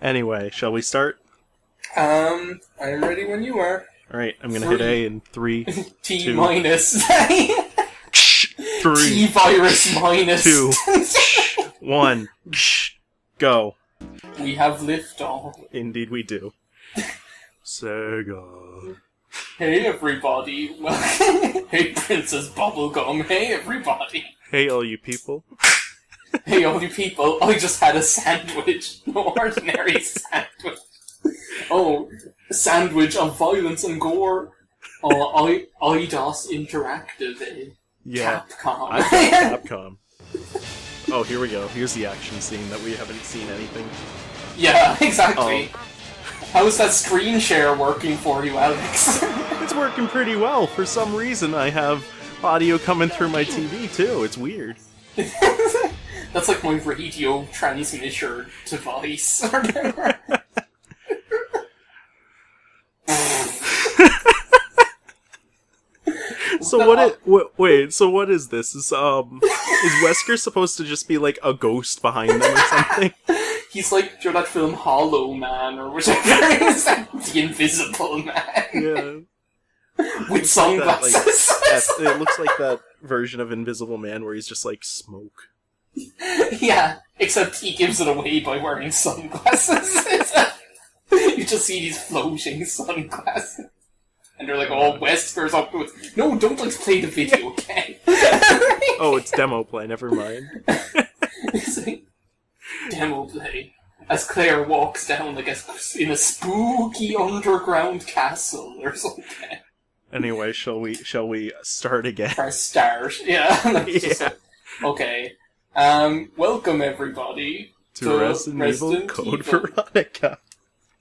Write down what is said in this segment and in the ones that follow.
Anyway, shall we start? Um, I'm ready when you are. All right, I'm gonna hit Three. A in three, T Two. minus. T three, virus minus. two, one, go. we have lift liftoff. Indeed, we do. Sega. Hey everybody. Hey Princess Bubblegum. Hey everybody. Hey, all you people. Hey all you people. I just had a sandwich. No ordinary sandwich. Oh, sandwich of violence and gore. Oh, I Eidos Interactive. Eh? Yeah, Capcom. Capcom. Oh, here we go. Here's the action scene that we haven't seen anything. yeah, exactly. Oh. How's that screen share working for you, Alex? It's working pretty well. For some reason, I have audio coming through my TV too. It's weird. That's like my radio transmitter device. or whatever. So what? It, wait, wait. So what is this? Is um is Wesker supposed to just be like a ghost behind them or something? He's like you know that film Hollow Man or is, the Invisible Man Yeah. with like that, like, sunglasses. That- it looks like that version of Invisible Man where he's just like smoke. yeah, except he gives it away by wearing sunglasses. You just see these floating sunglasses. And they're like, oh, Wesker's up to it. No, don't let's play the video game. Oh, it's demo play. Never mind. It's like demo play as Claire walks down, I guess, in a spooky underground castle or something. Anyway, shall we? Shall we start again? Press start. Yeah. Yeah. like, okay. Um, welcome everybody To To Resident, Resident Evil Code Evil. Veronica.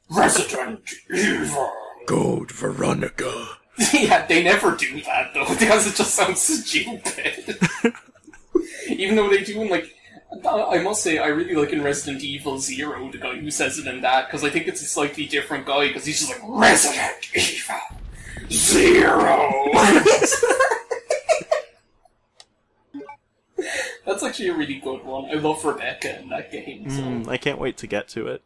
Resident Evil. Code Veronica. yeah, they never do that though because it just sounds stupid. Even though they do in like. I must say, I really like in Resident Evil Zero the guy who says it in that because I think it's a slightly different guy because he's just like Resident Evil Zero. That's actually a really good one. I love Rebecca in that game. So. Mm, I can't wait to get to it.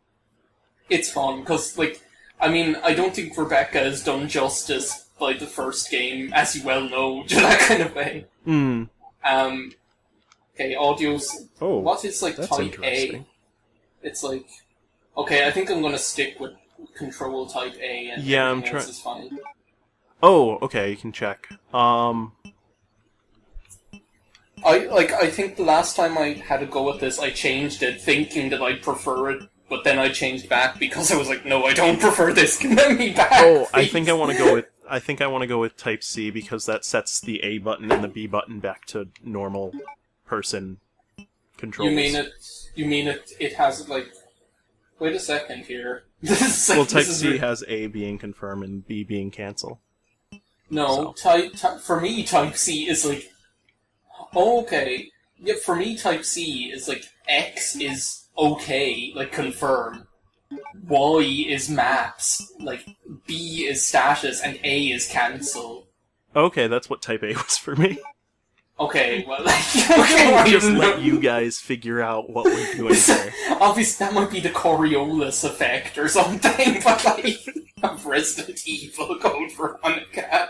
it's fun because like i mean i don't think rebecca has done justice by the first game as you well know to that kind of way Hmm. um okay audio's Oh, what is like type a it's like okay i think i'm gonna stick with control type a and Yeah, I'm trying. Oh, okay. You can check. Um. I like i think the last time i had a go at this i changed it thinking that i'd prefer it but then I changed back because I was like, no, I don't prefer this. Can let me back. Oh, I think I want to go with. I think I want to go with Type C because that sets the A button and the B button back to normal person controls. You mean it? You mean it? It has like. Wait a second here. Like, Well, Type C has A being confirm and B being cancel. no type, type. For me, Type C is like. Okay. Yeah, for me, Type C is like X is okay, like confirm. Y is maps, like B is status, and A is cancel. Okay, that's what Type A was for me. Okay, well, like, okay, I'll just let you guys figure out what we're doing there. Obviously, that might be the Coriolis effect or something, but like, Resident Evil Code Veronica.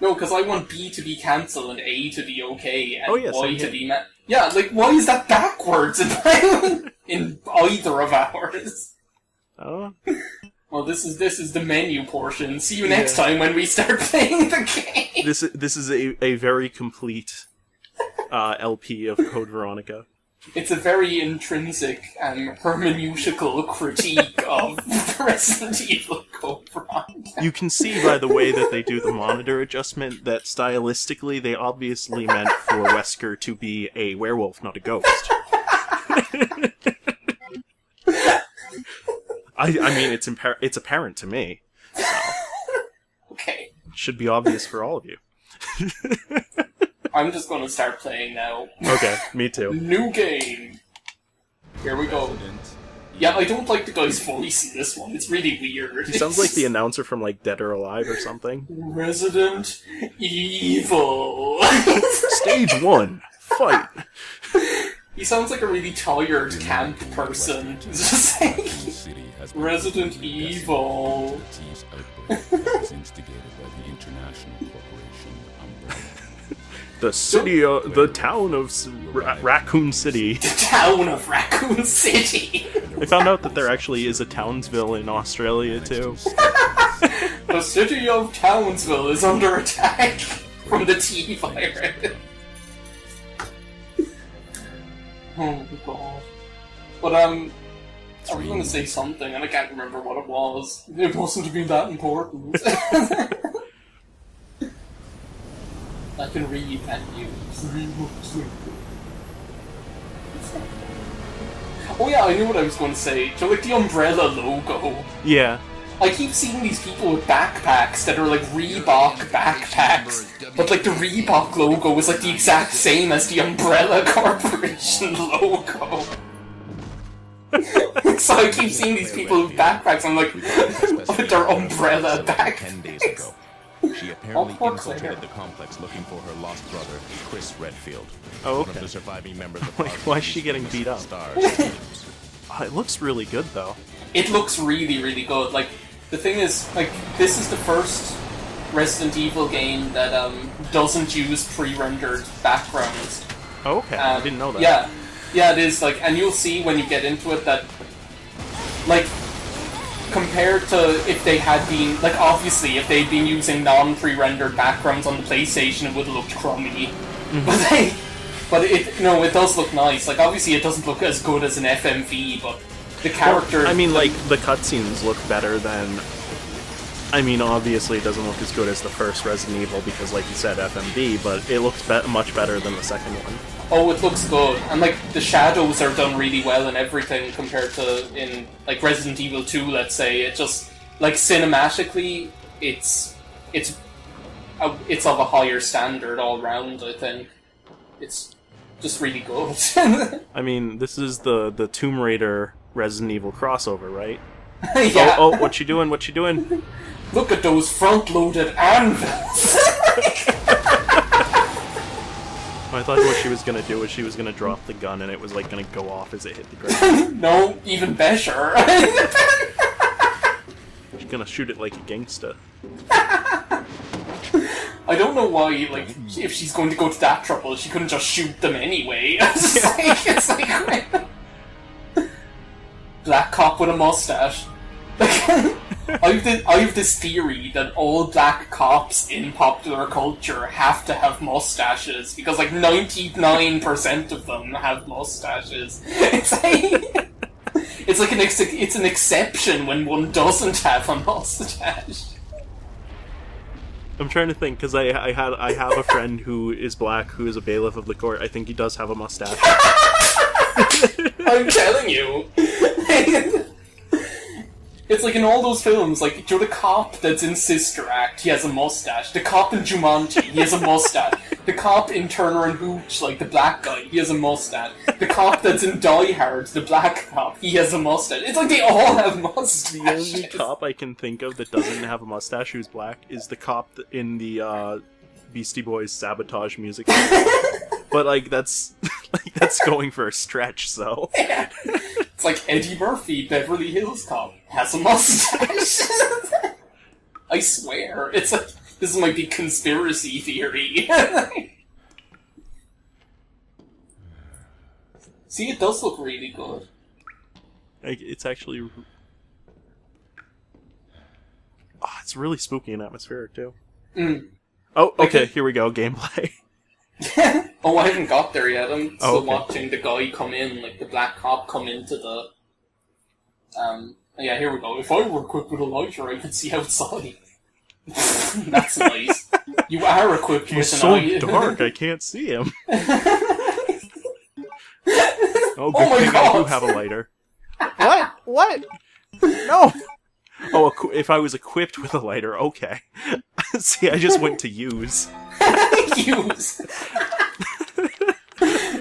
No, because I want B to be cancel and A to be okay and Oh, yeah, Y to be ma- Yeah, like, why is that backwards in, in either of ours? Oh, Well, this is this is the menu portion. See you next Yeah. time when we start playing the game. this is this is a, a very complete uh, LP of Code Veronica. It's a very intrinsic and hermeneutical critique of Resident Evil. You can see by the way that they do the monitor adjustment that stylistically they obviously meant for Wesker to be a werewolf, not a ghost. I, I mean, it's impar- it's apparent to me. Okay, should be obvious for all of you. I'm just gonna start playing now. Okay, me too. New game. Here we go. Yeah, I don't like the guy's voice in this one. It's really weird. He sounds like the announcer from like Dead or Alive or something. Resident Evil. Stage one, fight. He sounds like a really tired camp person. Just like, The city has been Resident Evil. after T's outbreak was instigated by the International Corporation Umbrella. The city, uh, the town of Ra- Raccoon City. the town of Raccoon City. I found out that there actually is a Townsville in Australia too. the city of Townsville is under attack from the T virus. oh my god. But, um, I was going to say something and I can't remember what it was. It wasn't even that important. Can read that news. Oh yeah, I knew what I was going to say. Do you like the umbrella logo? Yeah. I keep seeing these people with backpacks that are like Reebok backpacks, but like the Reebok logo is like the exact same as the Umbrella Corporation logo. so I keep seeing these people with backpacks. I'm like, with their umbrella backpacks. Ago, she apparently Oh, poor Claire. infiltrated the complex looking for her lost brother, Chris Redfield. Oh, One of the surviving members of Like, Positive why is she getting beat up? Stars. Oh, it looks really good though. It looks really, really good. Like the thing is, like this is the first Resident Evil game that um doesn't use pre-rendered backgrounds. Oh, okay. Um, I didn't know that. Yeah, yeah, it is like, and you'll see when you get into it that, like, compared to if they had been, like, obviously, if they'd been using non-pre-rendered backgrounds on the PlayStation, it would have looked crummy. Mm-hmm. But they, but it, no, it does look nice. Like, obviously, it doesn't look as good as an FMV, but the character. I mean, like the cutscenes look better than. I mean, obviously, it doesn't look as good as the first Resident Evil because, like you said, FMV, but it looks be- much better than the second one. Oh, it looks good, and like the shadows are done really well and everything compared to in like Resident Evil Two. Let's say it just like cinematically, it's it's a, it's of a higher standard all round. I think it's just really good. I mean, this is the the Tomb Raider Resident Evil crossover, right? yeah. Oh, oh, what you doing? What you doing? Look at those front-loaded anvils. I thought what she was gonna do was she was gonna drop the gun and it was like gonna go off as it hit the ground. no, even better. She's gonna shoot it like a gangster. I don't know why, like, if she's going to go to that trouble, she couldn't just shoot them anyway. It's like, it's like, black cop with a mustache. Like, I have this, I have this theory that all black cops in popular culture have to have mustaches because like ninety nine percent of them have mustaches. It's like it's like an ex- it's an exception when one doesn't have a mustache. I'm trying to think because I I had I have a friend who is black who is a bailiff of the court. I think he does have a mustache. I'm telling you. it's like in all those films, like you're the cop that's in Sister Act, he has a mustache. The cop in Jumanji, he has a mustache. The cop in Turner and Hooch, like the black guy, he has a mustache. The cop that's in Die Hard, the black cop, he has a mustache. It's like they all have mustaches. The only cop I can think of that doesn't have a mustache who's black is the cop in the uh, Beastie Boys sabotage music. but like that's like that's going for a stretch. So It's like Eddie Murphy, Beverly Hills Cop, has a mustache. I swear, it's like this might be conspiracy theory. See, it does look really good. like, it's actually. Ah, it's really spooky and atmospheric too. Mm. Oh, Like okay. Here we go. Gameplay. Oh, I haven't got there yet. I'm still Oh, okay. watching the guy come in, like the black cop come into the. Um. Yeah, here we go. If I were equipped with a lighter, I could see outside. That's nice. You are equipped He's with so an eye. dark. I can't see him. Oh, good Oh my thing I do have a lighter. What? What? No. Oh, if I was equipped with a lighter, okay. See, I just went to use. use.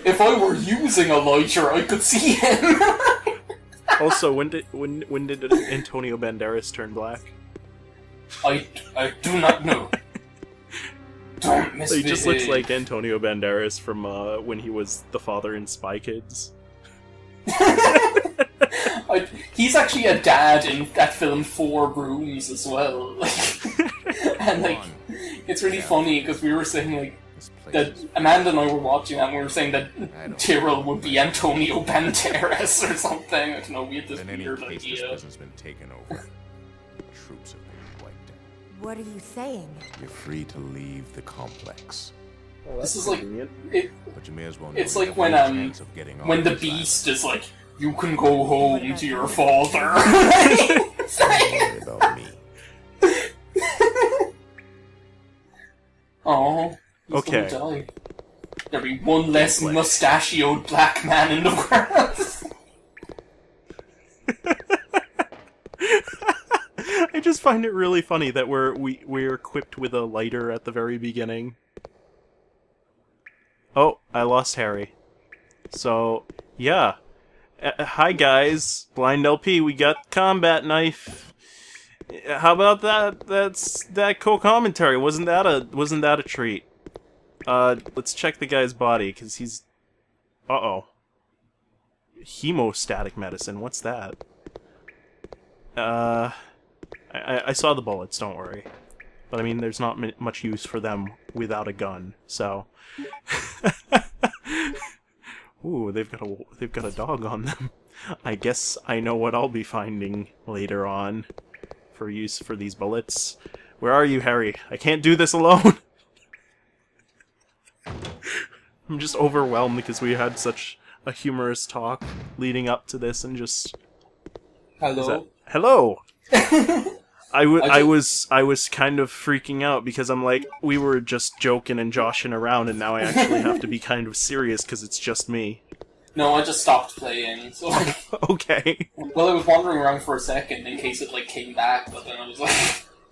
If I were using a lighter, I could see him. Also, when did when when did Antonio Banderas turn black? I, I do not know. Don't miss. He misbehave. just looks like Antonio Banderas from uh, when he was the father in Spy Kids. I, he's actually a dad in that film Four Rooms as well. Like, and like, it's really funny because we were saying like This place that is Amanda and I were watching that and we were saying that Tyrrell would be Antonio Banderas or something. I don't know, we had this In any weird case, this idea. prison's been taken over. Troops have been wiped out. What are you saying? You're free to leave the complex, This is like it, but you may as well. It's like when um of getting when the this beast is like, you can go home to your father. island. Don't worry about me. Oh, he's Okay. gonna die. There'll be one less mustachioed black man in the world. I just find it really funny that we're we we're equipped with a lighter at the very beginning. Oh, I lost Harry. So yeah, uh, hi guys, Blind LP. We got combat knife. Uh, How about that? That's that co-commentary. Wasn't that a wasn't that a treat? Uh, let's check the guy's body because he's. Uh oh. Hemostatic medicine. What's that? Uh. I, I- saw the bullets, don't worry. But I mean, there's not much use for them without a gun, so. Ooh, they've got a they've got a dog on them. I guess I know what I'll be finding later on for use for these bullets. Where are you, Harry? I can't do this alone. I'm just overwhelmed because we had such a humorous talk leading up to this, and just Hello. that- hello. I, w- I I ju- was I was kind of freaking out because I'm like we were just joking and joshing around and now I actually have to be kind of serious because it's just me. No, I just stopped playing. So, like, Okay. well, I was wandering around for a second in case it like came back, but then I was like,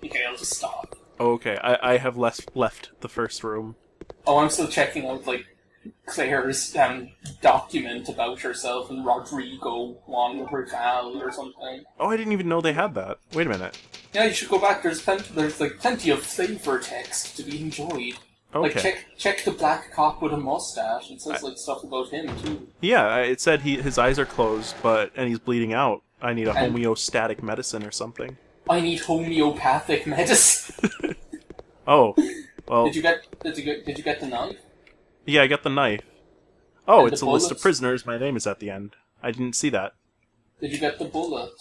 okay, I'll just stop. Okay. I, I have left left the first room. Oh, I'm still checking out like Claire's um, document about herself and Rodrigo Juan Rival or something. Oh, I didn't even know they had that. Wait a minute. Yeah, you should go back. There's plenty. There's like plenty of flavor text to be enjoyed. Okay. Like check check the black cop with a mustache. It says like stuff about him too. Yeah, it said he his eyes are closed, but and he's bleeding out. I need a And- homeostatic medicine or something. I need homeopathic medicine. Oh, well, did you get? Did you get? Did you get the knife? yeah, I got the knife. Oh, And it's a the list of prisoners. My name is at the end. I didn't see that. Did you get the bullet?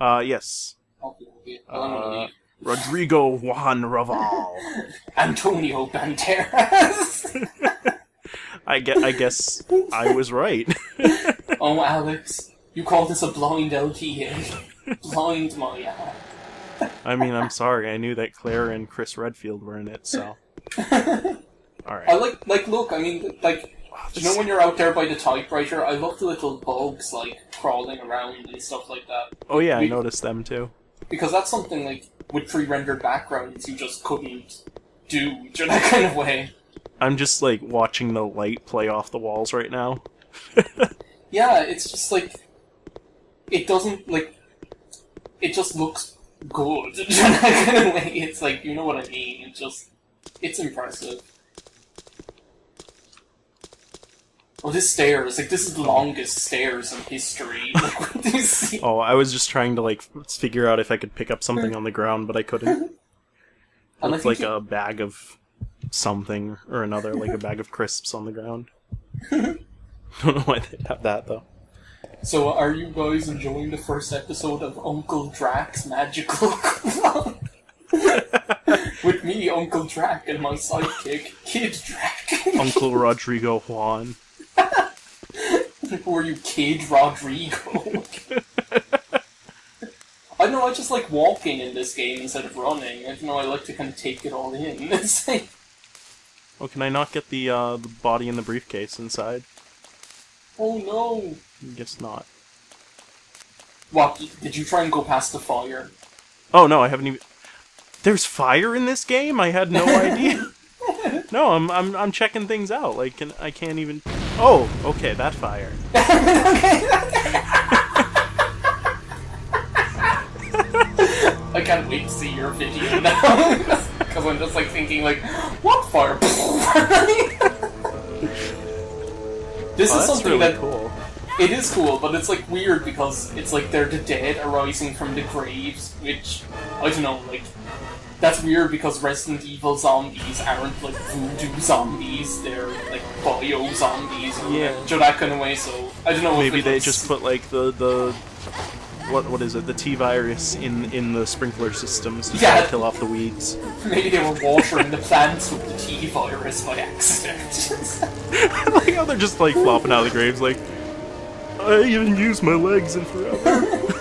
Uh, yes. Okay, okay. Well, Uh. Rodrigo Juan Raval. Antonio Banderas. I guess, I guess I was right. oh, Alex, you call this a blind LTA? blind my eye. I mean, I'm sorry. I knew that Claire and Chris Redfield were in it, so. All right. I like, like, look. I mean, like, you know when you're out there by the typewriter, I love the little bugs like crawling around and stuff like that. Oh, yeah, I noticed them too. Because that's something like with pre-rendered backgrounds you just couldn't do in that kind of way. I'm just, like, watching the light play off the walls right now. Yeah, it's just like it doesn't like it just looks good in that kind of way. It's like you know what I mean. It just it's impressive. Oh, this stairs like this is the longest stairs in history. Like, what do you see? Oh, I was just trying to, like, figure out if I could pick up something on the ground, but I couldn't. Looked like you- a bag of something or another, like a bag of crisps on the ground. Don't know why they'd have that, though. So, are you guys enjoying the first episode of Uncle Drax Magical Club? With me, Uncle Drac, and my sidekick, Kid Drac. Uncle Rodrigo Juan. Who are you, Kid Rodrigo? I know, I just like walking in this game instead of running. I don't know, I like to kind of take it all in. It's like, Oh, can I not get the, uh, the body in the briefcase inside? Oh no. Guess not. What, did you try and go past the fire? Oh no, I haven't even. There's fire in this game. I had no idea. no, I'm I'm I'm checking things out. Like, can, I can't even. Oh, okay, that fire. I can't wait to see your video now. Because I'm just like thinking like, what fire? This Oh, is something really that cool. it is cool, but it's like weird because it's like they're the dead arising from the graves, which I don't know, like that's weird because Resident Evil zombies aren't like voodoo zombies; they're like bio zombies, or Yeah. so that kind of way. So I don't know. Maybe they just put like the the what what is it? The T virus in in the sprinkler systems to try to kill off the weeds. maybe they were watering the plants with the T virus by accident. like how they're just like flopping out of the graves, like I haven't used my legs in forever.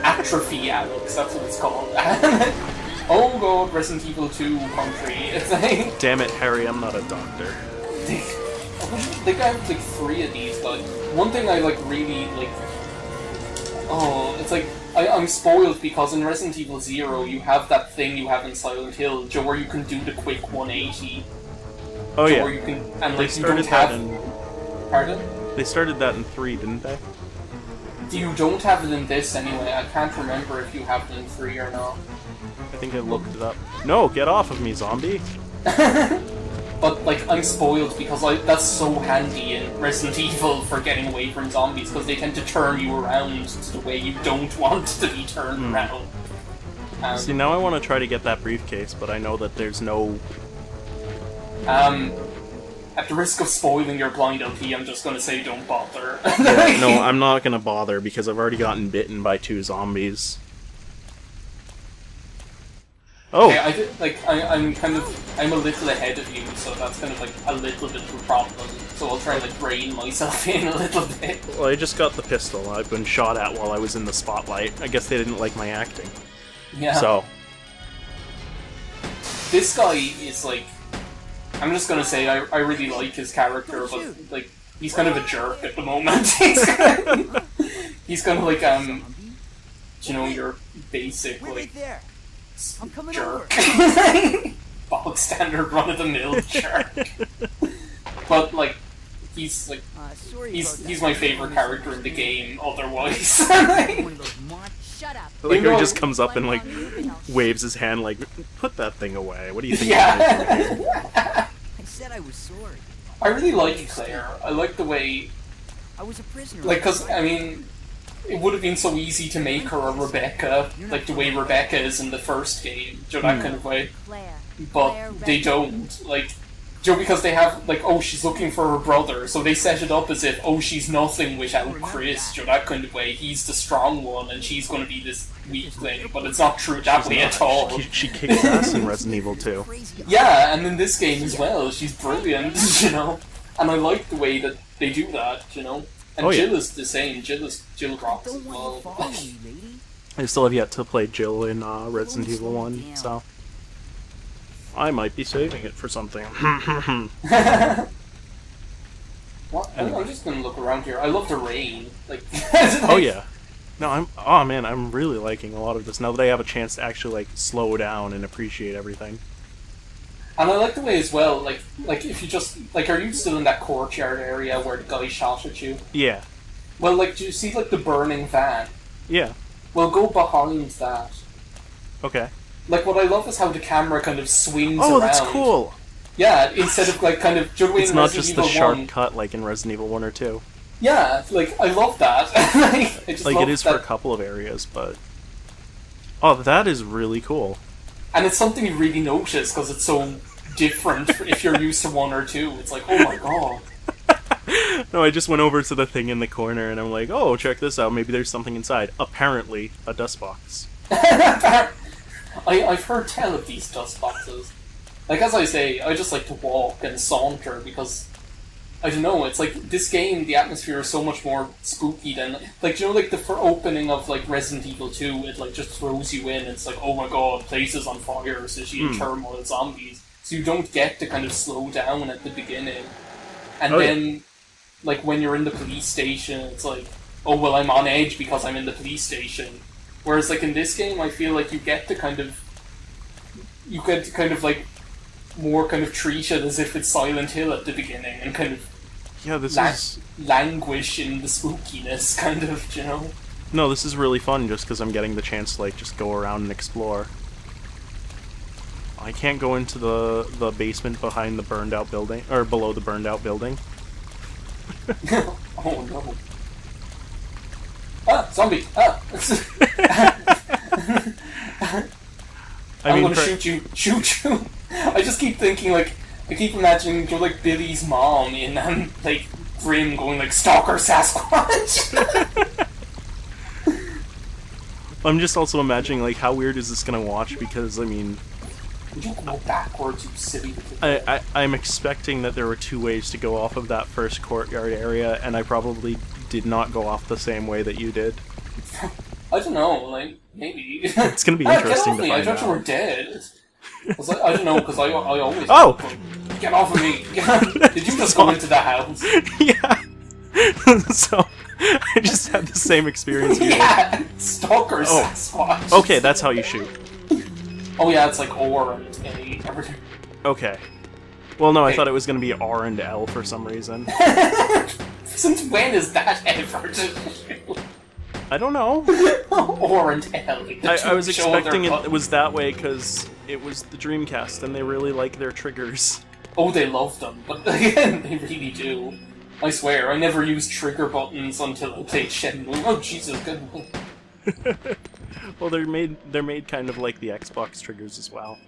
Atrophy, Alex. That's what it's called. oh god, Resident Evil 2 country. It's like. Damn it, Harry! I'm not a doctor. I think I have like three of these, but one thing I like really like. Oh, it's like I, I'm spoiled because in Resident Evil Zero you have that thing you have in Silent Hill, Joe, where you can do the quick 180. Oh Joe, yeah, where you can and they like you don't have. in Pardon? they started that in three, didn't they? You don't have it in this anyway. I can't remember if you have it in three or not. I think I looked it up. No, get off of me, zombie! But like I'm spoiled because I, that's so handy in Resident Evil for getting away from zombies because they tend to turn you around to the way you don't want to be turned Hmm. around. Um, See, now I want to try to get that briefcase, but I know that there's no. um, at the risk of spoiling your blind LP, I'm just gonna say don't bother. no, I'm not gonna bother because I've already gotten bitten by two zombies. Oh, Okay, I did, like I, I'm kind of I'm a little ahead of you, so that's kind of like a little bit of a problem. So I'll try and like rein myself in a little bit. well, I just got the pistol. I've been shot at while I was in the spotlight. I guess they didn't like my acting. Yeah. So, this guy is like I'm just gonna say I, I really like his character, but like he's kind of a jerk at the moment. he's kind of, he's kind of like um you know your basic Wait like there. I'm coming jerk. over. Bog standard run of the mill jerk. but like he's like Uh, sorry he's he's my favorite character in the game otherwise. One of those mon- Shut up. like, he just comes up and like Blame it on you. waves his hand, like, "Put that thing away." What do you think? yeah. I said I was sorry. I really like Claire. I like the way I was a prisoner. Like, cause I mean, it would have been so easy to make her a Rebecca, like the way Rebecca is in the first game, Joe, that kind of way. But they don't. Like, Joe, because they have like, oh, she's looking for her brother, so they set it up as if, oh, she's nothing without Chris, Joe, that kind of way. He's the strong one, and she's going to be this weakling, but it's not true that way at all. She, she kicks ass in Resident Evil 2. Yeah, and in this game as well, she's brilliant, you know. And I like the way that they do that, you know. And Oh, yeah. Jill is the same. Jill is Jill rocks as Don't want you well. following me, lady. I still have yet to play Jill in uh, Resident Evil 1, so. I might be saving it for something. What? I'm, I'm just gonna look around here. I love the rain. Like, oh yeah. No, I'm. Oh man, I'm really liking a lot of this now that I have a chance to actually like slow down and appreciate everything. And I like the way as well. Like, like if you just like, are you still in that courtyard area where the guy shot at you? Yeah. Well, like, do you see like the burning van? Yeah. Well, go behind that. Okay. Like, what I love is how the camera kind of swings Oh, around. that's cool. Yeah, instead of like kind of. do you know It's not Resident just the Evil sharp 1, cut like in Resident Evil 1 or 2. Yeah, like I love that. like, I just Like love it is that. for a couple of areas, but. Oh, that is really cool. And it's something you really notice because it's so different if you're used to one or two. It's like, oh my god. No, I just went over to the thing in the corner and I'm like, oh, check this out. Maybe there's something inside. Apparently, a dust box. I, I've heard tell of these dust boxes. Like as I say, I just like to walk and saunter because I don't know. It's like this game. The atmosphere is so much more spooky than like you know, like the for opening of like Resident Evil Two. It like just throws you in. It's like oh my god, places on fire, in Hmm. turmoil, zombies. So you don't get to kind of slow down at the beginning, and Oh, yeah. then like when you're in the police station, it's like oh well, I'm on edge because I'm in the police station. Whereas like in this game, I feel like you get to kind of you get to kind of like more kind of treat it as if it's Silent Hill at the beginning and kind of Yeah, this la- is. languish in the spookiness, kind of, you know. No, this is really fun just because I'm getting the chance to like just go around and explore. I can't go into the the basement behind the burned out building or below the burned out building. oh no. Ah, zombie! Ah! I I'm mean, gonna shoot you, shoot you. I just keep thinking like, I keep imagining you're like Billy's mom in um, like Grim going like Stalker Sasquatch. I'm just also imagining like how weird is this gonna watch because I mean you go backwards, you silly. I, I I'm expecting that there were two ways to go off of that first courtyard area and I probably did not go off the same way that you did. I don't know, like maybe. It's gonna be interesting off to me! I find thought you were dead. I, like, I don't know because I, I always. Oh! Get off of me! Did you just go into the house? yeah. so I just had the same experience you did. Yeah, Stalker Oh. Sasquatch. Okay, that's how you shoot. Oh yeah, it's like or and A. Everything. Okay. Well, no, I thought it was going to be R and L for some reason. Since when is that ever to I don't know. Or and L? I, I was expecting it was that way because it was the Dreamcast and they really like their triggers. Oh, they love them, but again, they really do. I swear, I never used trigger buttons until I played Shenmue. Oh Jesus, good. Well, they're made they're made kind of like the Xbox triggers as well.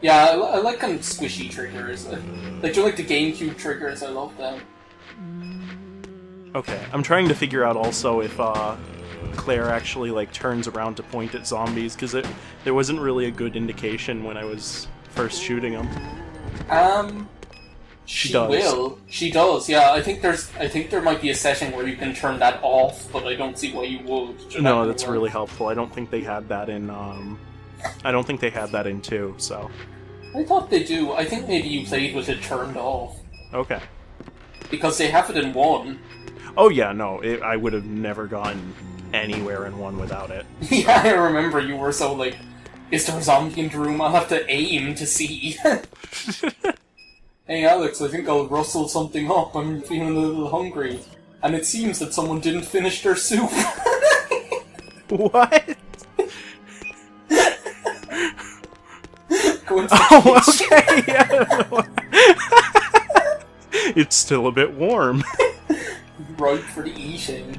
Yeah, I, I like kind of squishy triggers. Uh, Like, do you like the GameCube triggers? I love them. Okay, I'm trying to figure out also if uh, Claire actually like turns around to point at zombies because it there wasn't really a good indication when I was first shooting them. Um, She she does. will. She does. Yeah, I think there's. I think there might be a setting where you can turn that off, but I don't see why you would. No, that's really helpful. I don't think they had that in. Um, I don't think they had that in two. So I thought they do. I think maybe you played with it turned off okay. because they have it in one. Oh yeah, no, it, I would have never gotten anywhere in one without it. yeah, I remember you were so like, "Is there a zombie in the room? I'll have to aim to see." hey Alex, I think I'll rustle something up. I'm feeling a little hungry, and it seems that someone didn't finish their soup. what? Go into the Oh, kitchen. okay. Yeah. it's still a bit warm. ripe for the eating.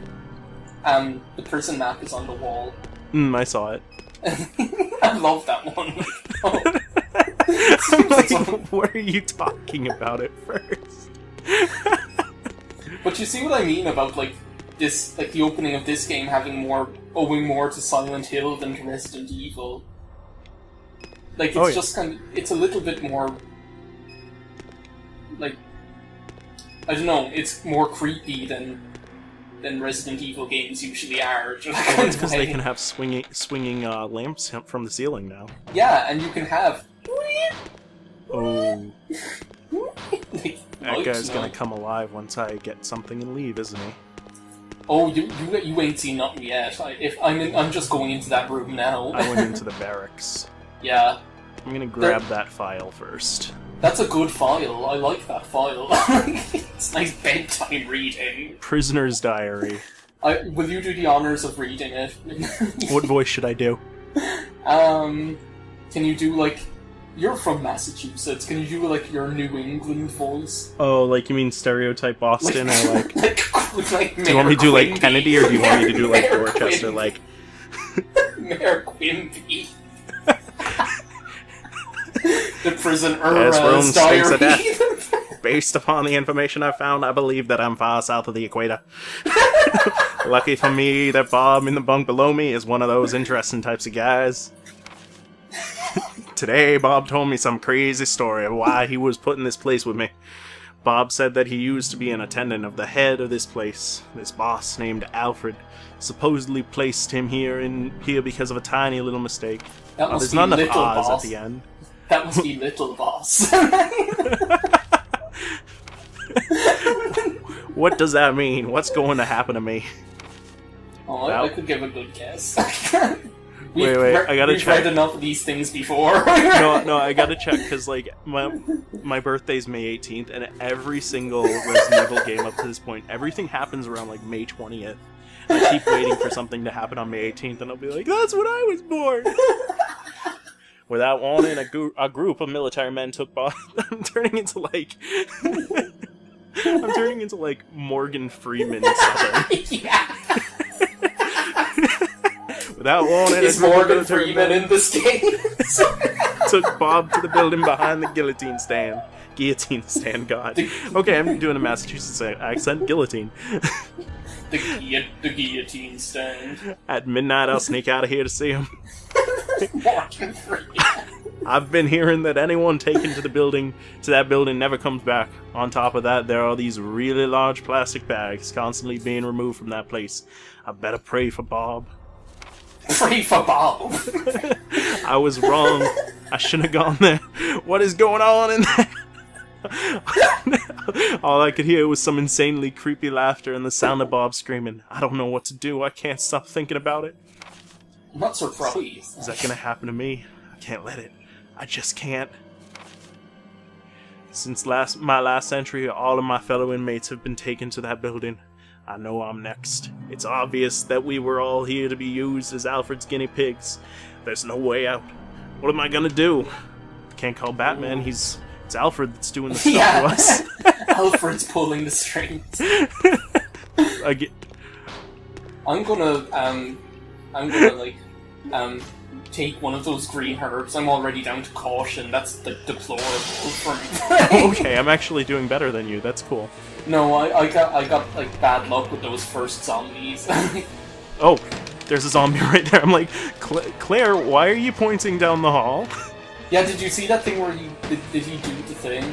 Um, the prison map is on the wall. Mm, I saw it. I love that one. I'm like, what are you talking about at first? but you see what I mean about like this, like the opening of this game having more, owing more to Silent Hill than to Resident Evil. Like it's Oh, yeah. just kind of, it's a little bit more, like, I don't know, it's more creepy than than Resident Evil games usually are. Well, that's because they can have swinging swinging uh, lamps from the ceiling now. Yeah, and you can have. Oh, like, that guy's gonna come alive once I get something and leave, isn't he? Oh, you you you ain't seen nothing yet. I, if I'm in, I'm just going into that room now. I went into the barracks. yeah, I'm gonna grab that file first. That's a good file. I like that file. it's nice bedtime reading. Prisoner's diary. I, will you do the honors of reading it? What voice should I do? um, can you do like? You're from Massachusetts. Can you do like your New England voice? Oh, like you mean stereotype Boston or like? like, like Do you want me to do like Kennedy or do you want me to do like Dorchester? Like, Mayor Quimby. The prison As Rome Urra's stinks of death. based upon the information I've found, I believe that I'm far south of the equator. Lucky for me that Bob in the bunk below me is one of those interesting types of guys. Today, Bob told me some crazy story of why he was put in this place with me. Bob said that he used to be an attendant of the head of this place. This boss named Alfred supposedly placed him here in here because of a tiny little mistake. That Uh, must there's be not enough little boss. at the end. That must be little boss. What does that mean? What's going to happen to me? oh, I, I could give a good guess. Wait, wait, I gotta we've check. read enough of these things before. no, no, I gotta check because like my my birthday's May 18th, and every single Resident Evil game up to this point, everything happens around like May 20th. I keep waiting for something to happen on May 18th, and I'll be like, "That's when I was born." Without warning, a, group a group of military men took Bob. I'm turning into like. I'm turning into like Morgan Freeman. Yeah. Without warning, a Is group of Morgan military Freeman in this game? took Bob to the building behind the guillotine stand. Guillotine stand, God. Okay, I'm doing a Massachusetts accent. Guillotine. the, guillot- the guillotine stand. At midnight, I'll sneak out of here to see him. I've been hearing that anyone taken to the building, to that building, never comes back. On top of that, there are these really large plastic bags constantly being removed from that place. I better pray for Bob. Pray for Bob. I was wrong. I shouldn't have gone there. What is going on in there? All I could hear was some insanely creepy laughter and the sound of Bob screaming. I don't know what to do. I can't stop thinking about it. I'm not surprised. Is that gonna happen to me? I can't let it. I just can't. Since last my last entry, all of my fellow inmates have been taken to that building. I know I'm next. It's obvious that we were all here to be used as Alfred's guinea pigs. There's no way out. What am I gonna do? Can't call Batman. He's it's Alfred that's doing the stuff to Yeah. us. Alfred's pulling the strings. I get, I'm gonna, um, I'm gonna, like, um, take one of those green herbs. I'm already down to caution. That's, like, deplorable for me. okay, I'm actually doing better than you. That's cool. no, I, I got, I got, like, bad luck with those first zombies. Oh, there's a zombie right there. I'm like, Cla Claire, why are you pointing down the hall? yeah, did you see that thing where he, did, did he do the thing?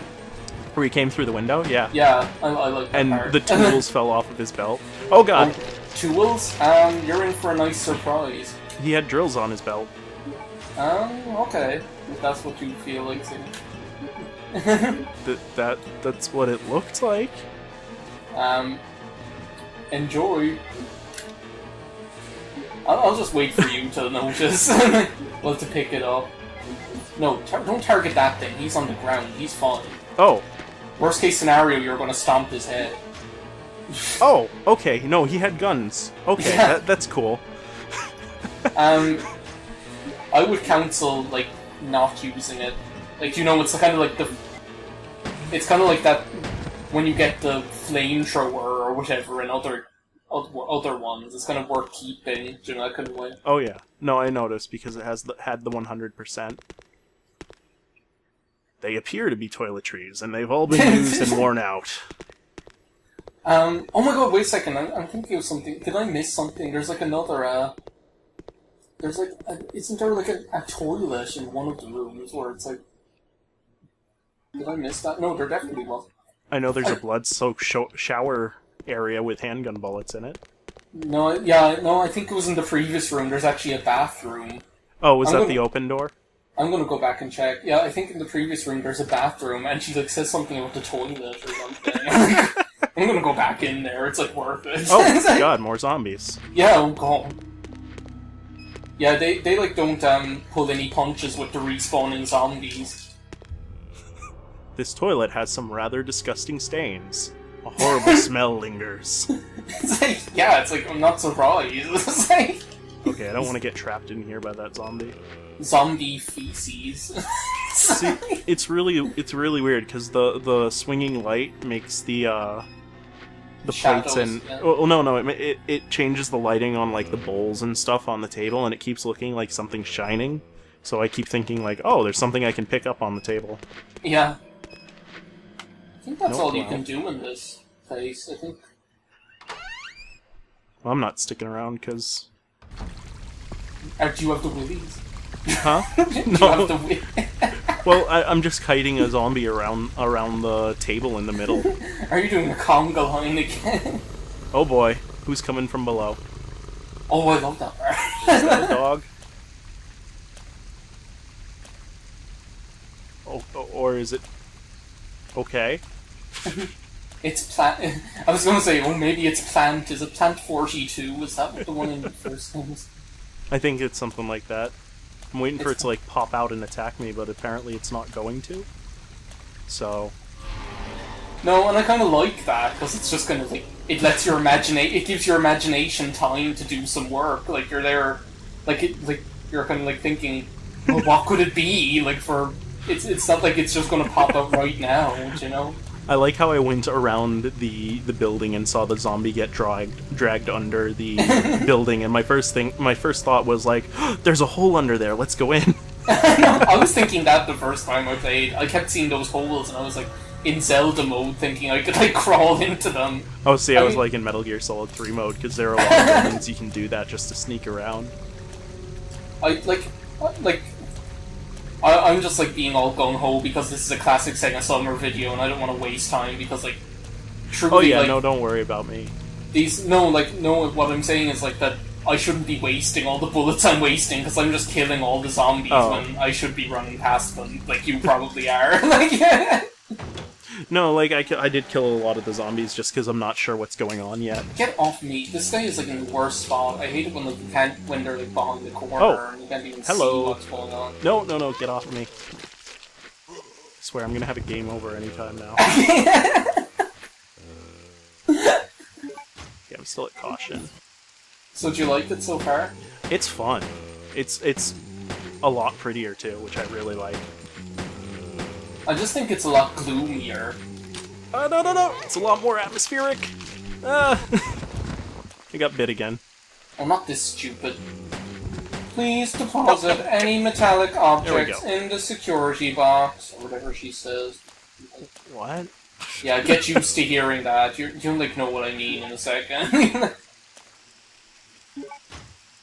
Where he came through the window? Yeah. Yeah, I, I like And part. the tools fell off of his belt. Oh god, Oh, tools? Um, you're in for a nice surprise. He had drills on his belt. Um, okay. If that's what you feel like saying. That that that's what it looked like. Um, enjoy. I'll, I'll just wait for you to notice. well, to pick it up. No, tar- don't target that thing. He's on the ground. He's fine. Oh, Worst case scenario, you're gonna stomp his head. oh, okay. No, he had guns. Okay, Yeah. that, that's cool. Um, I would counsel like not using it. Like you know, it's kind of like the. It's kind of like that when you get the flamethrower or whatever in other oth- other ones. It's kind of worth keeping. You know that kind of way. Oh yeah. No, I noticed because it has the, had the 100%. They appear to be toiletries, and they've all been used and worn out. Um. Oh my god! Wait a second. I'm, I'm thinking of something. Did I miss something? There's like another. Uh. There's like, a, isn't there like a, a toilet in one of the rooms where it's like. Did I miss that? No, there definitely was. I know there's a blood-soaked sho- shower area with handgun bullets in it. No, yeah, no, I think it was in the previous room. There's actually a bathroom. Oh, was I'm that gonna- the open door? I'm gonna go back and check. Yeah, I think in the previous room there's a bathroom, and she like says something about the toilet or something. I'm, gonna go back in there. It's like worth it. Oh god, more zombies. Yeah, oh god. Yeah, they they like don't um pull any punches with the respawning zombies. This toilet has some rather disgusting stains. A horrible smell lingers. It's like yeah, it's like I'm not surprised. It's like Okay, I don't want to get trapped in here by that zombie. zombie feces. See, it's really it's really weird because the the swinging light makes the uh the plates and yeah. oh no no it, it it changes the lighting on like the bowls and stuff on the table and it keeps looking like something shining. So I keep thinking like, oh, there's something I can pick up on the table. yeah. I think that's No all you can do in this place. I think. Well, I'm not sticking around because, Or uh, do you have the willies? Huh? No. Well, I, I'm just kiting a zombie around around the table in the middle. Are you doing a conga line again? Oh boy, who's coming from below? oh, I love that Is part. that a dog? Oh, oh, or is it? Okay. it's plant. I was gonna say, oh, maybe it's plant. Is it plant forty-two? Is that the one in the first one was? I think it's something like that. I'm waiting for it to like pop out and attack me, but apparently it's not going to. So No, and I kind of like that because it's just kind of like it lets your imagination, It gives your imagination time to do some work. Like you're there, like it, like you're kind of like thinking, well, what could it be? Like for it's it's not like it's just gonna pop up right now, you know. I like how I went around the the building and saw the zombie get dragged dragged under the building, and my first thing, my first thought was like, "There's a hole under there. Let's go in." I was thinking that the first time I played. I kept seeing those holes, and I was like in Zelda mode, thinking I could like crawl into them. Oh, see, I I was mean- like in Metal Gear Solid 3 mode because there are a lot of things you can do that just to sneak around. I like like. I, I'm just like being all gung ho because this is a classic Sega Summer video, and I don't want to waste time because like. Truly, Oh yeah, like, no, don't worry about me. these no like no what i'm saying is like that i shouldn't be wasting all the bullets i'm wasting because i'm just killing all the zombies Oh. when i should be running past them like you probably are like yeah. No, like I, I did kill a lot of the zombies just because I'm not sure what's going on yet. get off me this guy is like in the worst spot i hate it when like you can't when they're like behind the corner Oh. and you can't even Hello. see what's going on No, no, no, get off of me. I swear I'm gonna have a game over anytime now. yeah, I'm still at caution. so do you like it so far It's fun. It's it's a lot prettier too, which I really like. I just think it's a lot gloomier Uh, no, no, no! It's a lot more atmospheric. Uh, I got bit again. i'm not this stupid Please deposit any metallic objects in the security box, or whatever she says. What? Yeah, get used to hearing that. You're, you'll like know what I mean in a second.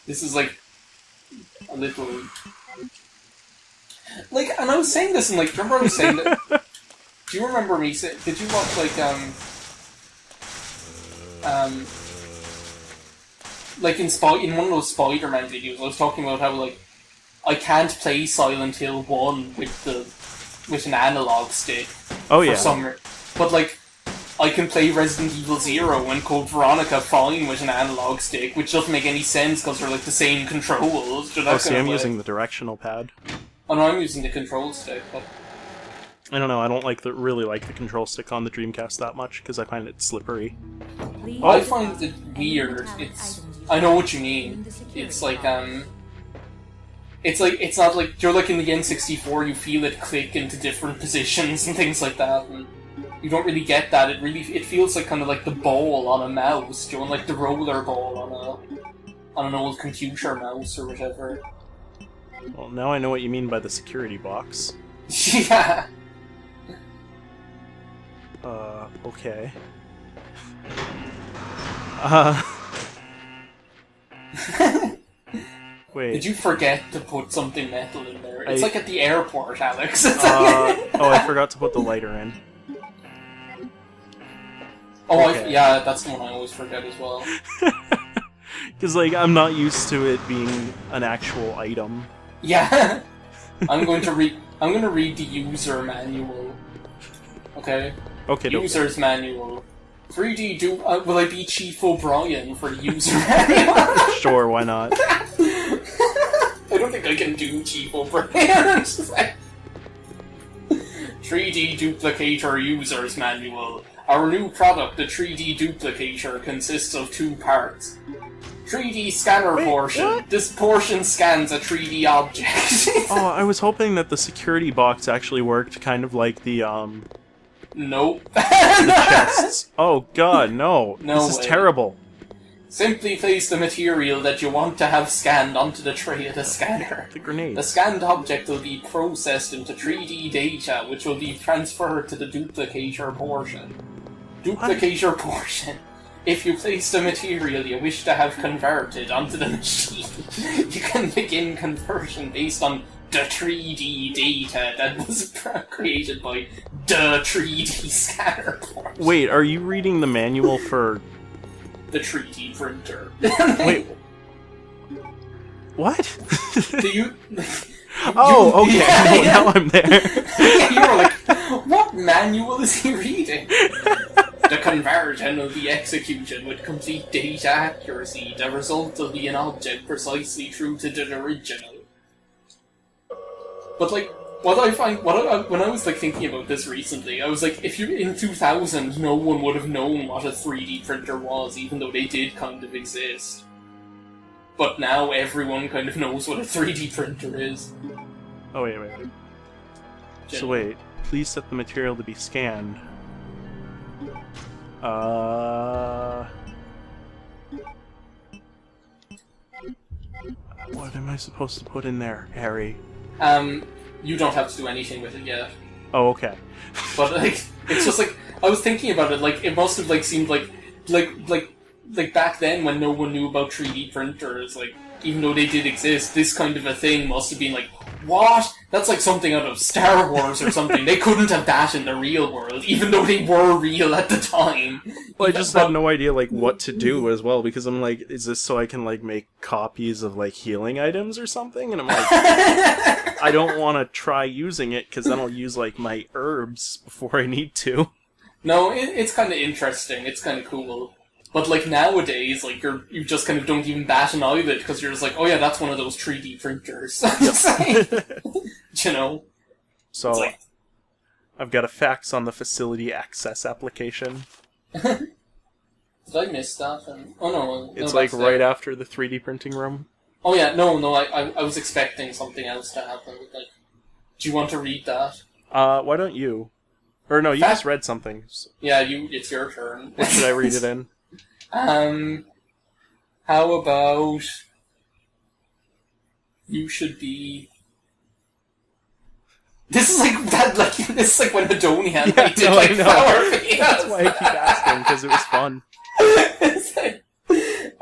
this is like a little like, and I was saying this, and like, do you remember I was saying that? do you remember me? Say, did you watch like um um like in Spy in one of those Spider-Man videos? I was talking about how like I can't play Silent Hill One with the with an analog stick Oh for yeah. some but like I can play Resident Evil Zero and Code Veronica fine with an analog stick, which doesn't make any sense because they're like the same controls. Oh, see, I'm like- using the directional pad. Oh no, I'm using the control stick. But I don't know. I don't like the really like the control stick on the Dreamcast that much because I find it slippery. Please I Oh. find it weird. It's I know what you mean. It's like um. It's like it's not like you're like in the N64. You feel it click into different positions and things like that, and you don't really get that. It really it feels like kind of like the ball on a mouse, doing like the roller ball on a on an old computer mouse or whatever. Well, now I know what you mean by the security box. yeah. Uh, okay. Uh. Wait. Did you forget to put something metal in there? It's I- like at the airport, Alex. Uh, oh, I forgot to put the lighter in. oh, I, yeah, that's the one I always forget as well. Because, like, I'm not used to it being an actual item. Yeah, I'm going to read. I'm going to read the user manual. Okay, Okay, no. user's manual. 3D do. Uh, will I be Chief O'Brien for the user manual? Sure, why not? I don't think I can do Chief O'Brien. It's just like- 3D duplicator user's manual. Our new product, the 3D duplicator, consists of two parts. 3D scanner Wait, portion. what? This portion scans a 3D object. Oh, I was hoping that the security box actually worked kind of like the, um, nope. chests. Oh god, no. No this is way. terrible. Simply place the material that you want to have scanned onto the tray of the scanner. The grenade. The scanned object will be processed into 3D data, which will be transferred to the duplicator portion. Duplicator portion. If you place the material you wish to have converted onto the machine, you can begin conversion based on the 3D data that was created by the 3D scanner. Wait, are you reading the manual for. The 3D printer. Wait. What? Do you? oh, okay. Yeah, yeah. Now I'm there. you were like, what manual is he reading? The conversion of the execution with complete data accuracy. The result will be an object precisely true to the original. But like, what I find, what I, when I was like thinking about this recently, I was like, if you in 2000, no one would have known what a 3D printer was, even though they did kind of exist. But now everyone kind of knows what a 3D printer is. Oh wait, wait. wait. So wait, please set the material to be scanned. Uh. What am I supposed to put in there, Harry? Um, you don't have to do anything with it yet. Oh, okay. But like, it's just like I was thinking about it. Like, it must have like seemed like, like, like, like back then when no one knew about 3D printers. Like, even though they did exist, this kind of a thing must have been like, what? That's like something out of Star Wars or something. they couldn't have that in the real world, even though they were real at the time. Well, I just had no idea like what to do mm-hmm. as well because I'm like, is this so I can like make copies of like healing items or something? And I'm like, I don't want to try using it because then I'll use like my herbs before I need to. No, it, it's kind of interesting. It's kind of cool. But like nowadays, like you're you just kind of don't even bat an eyelid because you're just like, oh yeah, that's one of those 3D printers. you know, So like I've got a fax on the facility access application. did I miss that? Um, oh no, no, It's that's like there. right after the 3D printing room. Oh yeah, no, no, I, I I was expecting something else to happen. Like, do you want to read that? Uh, why don't you? Or no, you Fact- just read something. So Yeah, you. It's your turn. what should I read it in? Um, how about you should be. This is like that. Like this is like when Hedonian Yeah, like, did no, like flower videos. That's why I keep asking because it was fun. Like,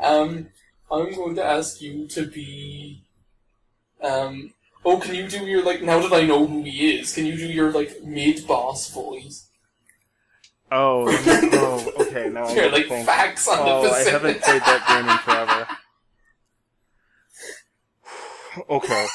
um, I'm going to ask you to be. Um. Oh, can you do your like? Now that I know who he is, can you do your like mid boss voice? Oh, oh, okay. Now I'm like thinking. facts on Oh, the I haven't played that game in forever. Okay.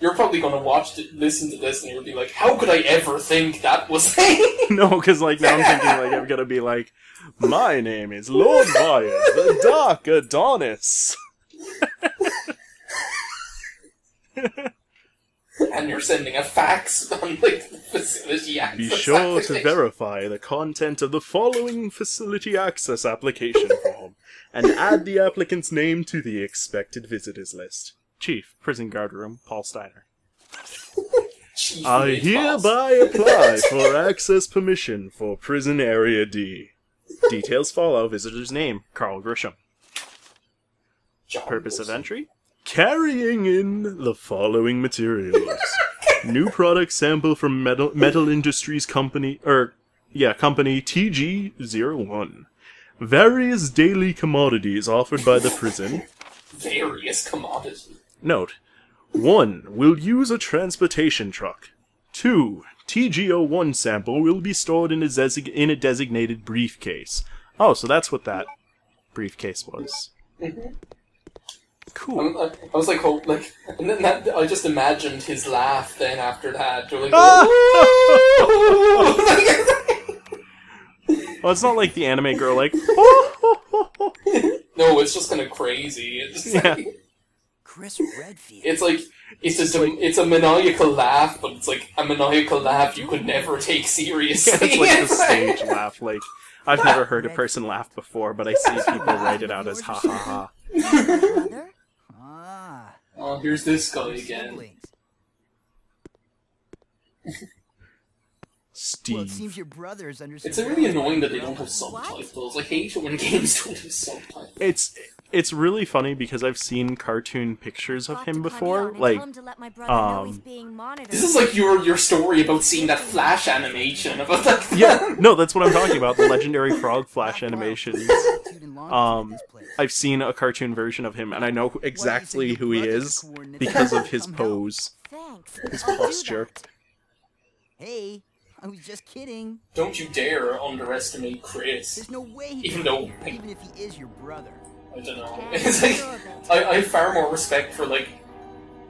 You're probably going to watch, th- listen to this, and you'll be like, "How could I ever think that was?" No, because like now I'm thinking like I'm gonna be like, my name is Lord Vyers, the Dark Adonis. and you're sending a fax on like the facility access. Be sure to verify the content of the following facility access application form and add the applicant's name to the expected visitors list. Chief, Prison Guard Room, Paul Steiner. I hereby apply for access permission for Prison Area D. Details follow. Visitor's name, Carl Grisham. John Purpose of entry? Carrying in the following materials. New product sample from Metal, Metal Industries Company, or, yeah, company TG01. Various daily commodities offered by the prison. Various commodities. Note 1. We'll use a transportation truck. 2. TG01 sample will be stored in a, in a designated briefcase. Oh, so that's what that briefcase was. Cool. I'm, I, I was like, oh, like, and then that, I just imagined his laugh. Then after that, like, Ah! Well, it's not like the anime girl, like, no, it's just kind of crazy. It's just Yeah. like, Chris Redfield. it's like it's, It's a like- it's a maniacal laugh, but it's like a maniacal laugh you could never take seriously. Yeah, it's like the stage laugh. Like, I've never heard a person laugh before, but I see people write it out as ha ha ha. Ah. Oh, here's this guy again. siblings. Well, it Steve. seems your brother is under. It's really annoying that they don't have subtitles. I hate it when games don't have subtitles. It's it's really funny because I've seen cartoon pictures of him before. Like, um, This is like your your story about seeing that flash animation about that. yeah, no, that's what I'm talking about. The legendary frog flash animations. Um, I've seen a cartoon version of him, and I know exactly who he is because of his pose, Thanks. his I'll posture. Hey, I was just kidding. Don't you dare underestimate Chris. There's no way he Even though- even if he is your brother. I don't know. It's like I, I have far more respect for like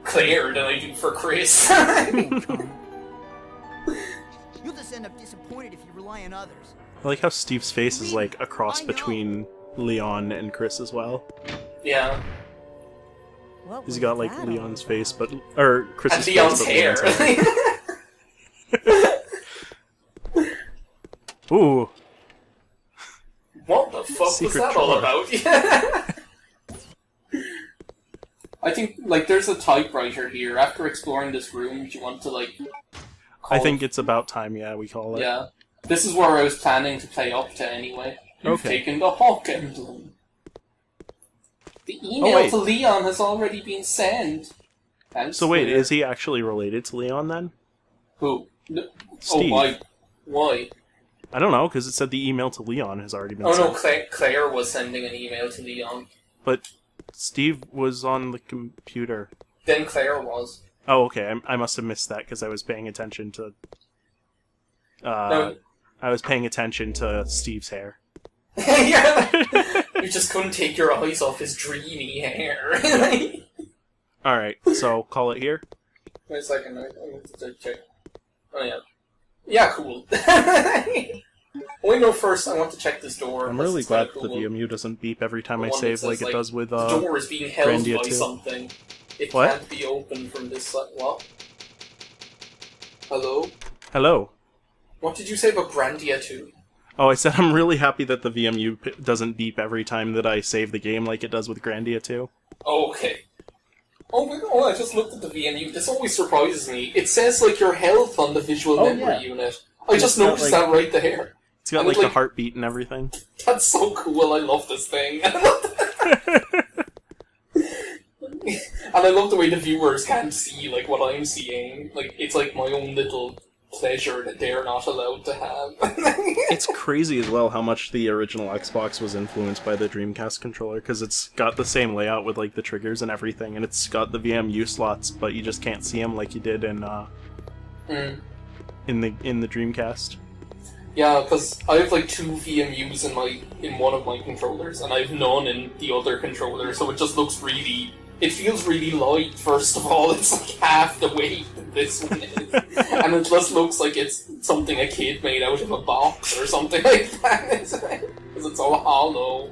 Claire than I do for Chris. You'll just end up disappointed if you rely on others. I like how Steve's face is like a cross between Leon and Chris as well. yeah, He's got like Leon's face, but or and Chris's Leon's face, but hair. Leon's hair. Ooh, what the fuck Secret was that all about? I I think like there's a typewriter here. After exploring this room, do you want to like? I think it- it's about time. Yeah, we call it. Yeah, this is where I was planning to play up to anyway. You've Okay. taken the Hawk emblem. The email Oh, to Leon has already been sent. Thanks, So wait, is he actually related to Leon then? who? No- Oh, Steve. why? Why? I don't know because it said the email to Leon has already been sent. Oh sent. no, Claire, Claire was sending an email to Leon. But Steve was on the computer. Then Claire was. Oh, okay. I, I must have missed that because I was paying attention to. Uh, No. I was paying attention to Steve's hair. yeah. you just couldn't take your eyes off his dreamy hair. All right, so call it here. Wait a second, I, I need to check. Oh yeah. Yeah, cool. Wait, no, first I want to check this door. I'm really is kinda glad the cool. VMU doesn't beep every time The I save says, like it does with uh, The door is being held Grandia by 2. something. It What? can't be opened from this side. What? Hello? Hello. What did you say about Grandia 2? Oh, I said I'm really happy that the VMU doesn't beep every time that I save the game like it does with Grandia 2. Oh, okay. Oh, my oh, I just looked at the VMU. This always surprises me. It says, like, your health on the visual Oh, memory yeah. unit. I It's just noticed like- that right there. It's got And like the like- heartbeat and everything. That's so cool. I love this thing. and I love the way the viewers can't see, like, what I'm seeing. Like, it's like my own little pleasure that they're not allowed to have. It's crazy as well how much the original Xbox was influenced by the Dreamcast controller because it's got the same layout with like the triggers and everything, and it's got the VMU slots, but you just can't see them like you did in uh, Mm. in the in the Dreamcast. Yeah, because I have like two VMUs in my in one of my controllers, and I have none in the other controller, so it just looks really. It feels really light. First of all, it's like half the weight that this one is, and it just looks like it's something a kid made out of a box or something like that. Because it's all hollow.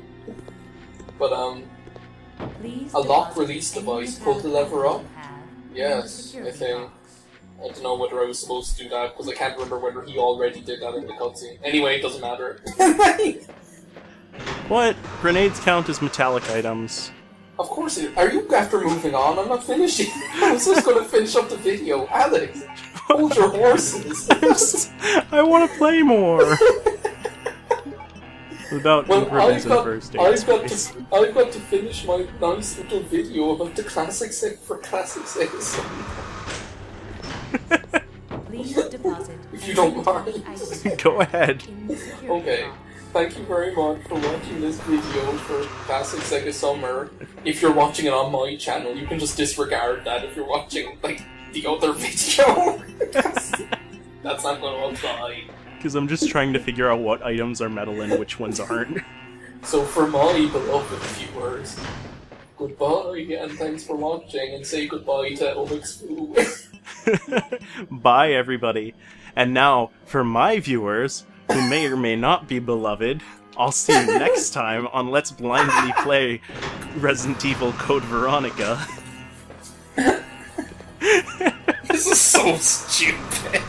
But um, A lock release device, pull the lever up? Yes, I think. I don't know whether I was supposed to do that because I can't remember whether he already did that in the cutscene. Anyway, it doesn't matter. What grenades count as metallic items? Of course it Are you after moving on? I'm not finishing. I was just going to finish up the video. Alex, hold your horses. I want to play more. Without well, ribbons I've in got, first aid I've, got to, I've got to finish my nice little video about the classic Sega for classic Sega Please deposit. If you don't mind. Go ahead. Okay. Thank you very much for watching this video for Classic Sega Summer. If you're watching it on my channel, you can just disregard that if you're watching, like, the other video. That's not going to apply. Because I'm just trying to figure out what items are metal and which ones aren't. So for my beloved viewers, goodbye and thanks for watching and say goodbye to Foo. Bye, everybody. And now, for my viewers, who may or may not be beloved, I'll see you next time on Let's Blindly Play Resident Evil Code Veronica. this is so stupid.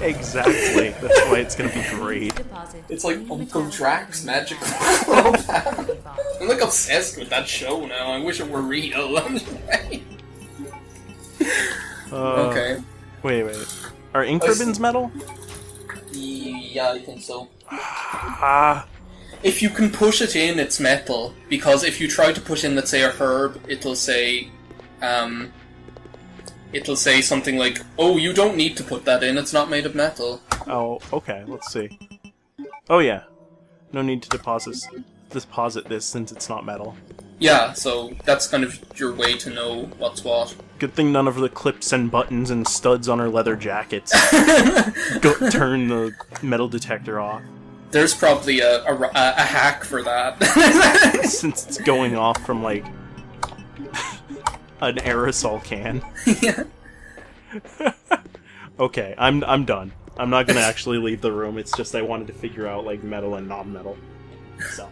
exactly. That's why it's gonna be great. It's like Uncle Drax Magic I'm like obsessed with that show now. I wish it were real. Uh, okay. Wait, wait. Are ink ribbons metal? Yeah, I think so. Ah. If you can push it in, it's metal. Because if you try to push in, let's say, a herb, it'll say, um, it'll say something like, "Oh, you don't need to put that in. It's not made of metal." Oh, okay. Let's see. Oh yeah. No need to deposit deposit this since it's not metal. Yeah, so that's kind of your way to know what's what. Good thing none of the clips and buttons and studs on her leather jackets go turn the metal detector off. There's probably a, a, a hack for that. since it's going off from like an aerosol can. yeah. Okay, I'm I'm done. I'm not gonna actually leave the room. It's just I wanted to figure out like metal and non-metal. So.